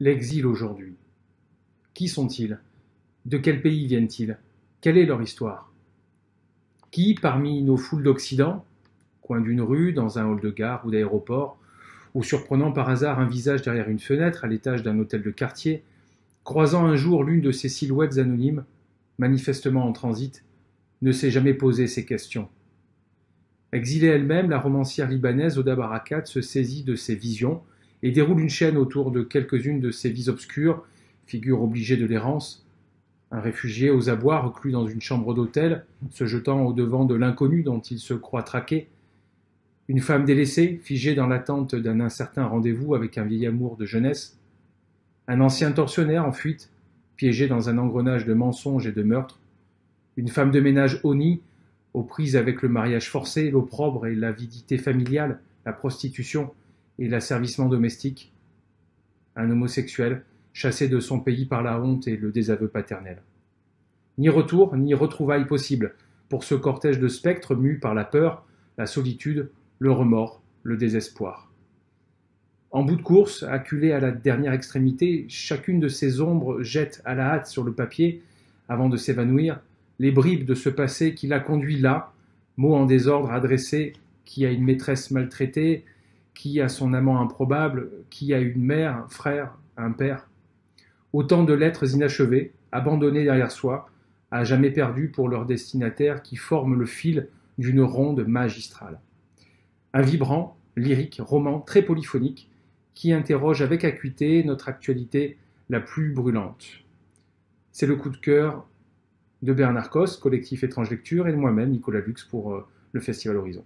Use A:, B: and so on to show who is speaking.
A: L'exil aujourd'hui. Qui sont-ils? De quel pays viennent-ils? Quelle est leur histoire? Qui, parmi nos foules d'Occident, coin d'une rue, dans un hall de gare ou d'aéroport, ou surprenant par hasard un visage derrière une fenêtre à l'étage d'un hôtel de quartier, croisant un jour l'une de ces silhouettes anonymes, manifestement en transit, ne s'est jamais posé ces questions. Exilée elle-même, la romancière libanaise Oda Barakat se saisit de ses visions et déroule une chaîne autour de quelques-unes de ses vies obscures, figure obligée de l'errance, un réfugié aux abois reclus dans une chambre d'hôtel, se jetant au devant de l'inconnu dont il se croit traqué, une femme délaissée, figée dans l'attente d'un incertain rendez-vous avec un vieil amour de jeunesse, un ancien tortionnaire en fuite, piégé dans un engrenage de mensonges et de meurtres, une femme de ménage honnie, aux prises avec le mariage forcé, l'opprobre et l'avidité familiale, la prostitution et l'asservissement domestique, un homosexuel chassé de son pays par la honte et le désaveu paternel. Ni retour, ni retrouvailles possibles pour ce cortège de spectres mus par la peur, la solitude, le remords, le désespoir. En bout de course, acculé à la dernière extrémité, chacune de ces ombres jette à la hâte sur le papier, avant de s'évanouir, les bribes de ce passé qui l'a conduit là, mot en désordre adressé qui a une maîtresse maltraitée, qui a son amant improbable, qui a une mère, un frère, un père. Autant de lettres inachevées, abandonnées derrière soi, à jamais perdues pour leur destinataire qui forment le fil d'une ronde magistrale. Un vibrant, lyrique, roman très polyphonique, qui interroge avec acuité notre actualité la plus brûlante. C'est le coup de cœur de Bernard Cos, collectif Étrange Lecture, et de moi-même, Nicolas Lux, pour euh, le Festival Horizon.